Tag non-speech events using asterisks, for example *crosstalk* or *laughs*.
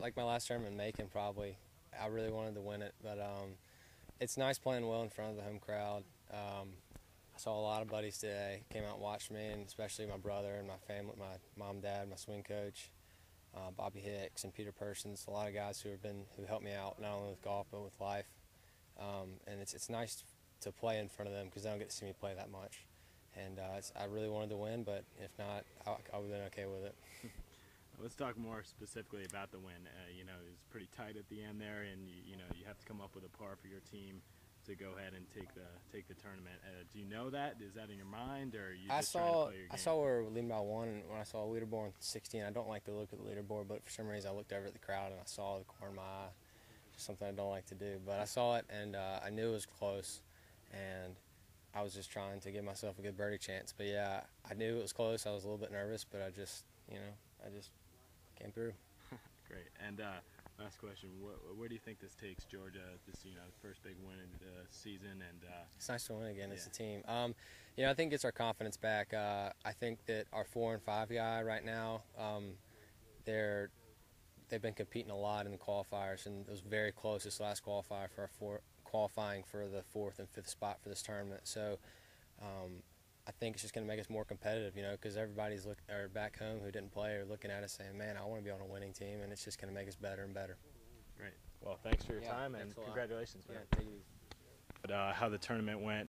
like my last tournament in Macon, probably. I really wanted to win it, but um, it's nice playing well in front of the home crowd. Um, I saw a lot of buddies today came out and watched me, and especially my brother and my family, my mom, dad, my swing coach, uh, Bobby Hicks, and Peter Persons. A lot of guys who have been who helped me out not only with golf but with life. Um, and it's it's nice to play in front of them because they don't get to see me play that much. And uh, I really wanted to win, but if not, I, I would have been okay with it. Let's talk more specifically about the win. Uh, you know, it was pretty tight at the end there, and you, you know you have to come up with a par for your team to go ahead and take the take the tournament. Uh, do you know that? Is that in your mind, or you I saw play your game? I saw we were leading by one, and when I saw a leaderboard in 16, I don't like to look at the leaderboard, but for some reason I looked over at the crowd and I saw the corner of my eye. Something I don't like to do, but I saw it and uh, I knew it was close, and I was just trying to give myself a good birdie chance. But yeah, I knew it was close. I was a little bit nervous, but I just you know I just came through. *laughs* Great. And uh, last question: where, where do you think this takes Georgia? This you know first big win in the season, and uh, It's nice to win again as a team. Um, you know, I think it's our confidence back. Uh, I think that our four and five guy right now, um, they're they've been competing a lot in the qualifiers, and it was very close this last qualifier for our four, qualifying for the fourth and fifth spot for this tournament. So. Um, I think it's just going to make us more competitive, you know, because everybody's look or back home who didn't play are looking at us saying, "Man, I want to be on a winning team," and it's just going to make us better and better. great. Well, thanks for your Yeah, time and thanks a lot. congratulations, man. take it easy. But uh, how the tournament went,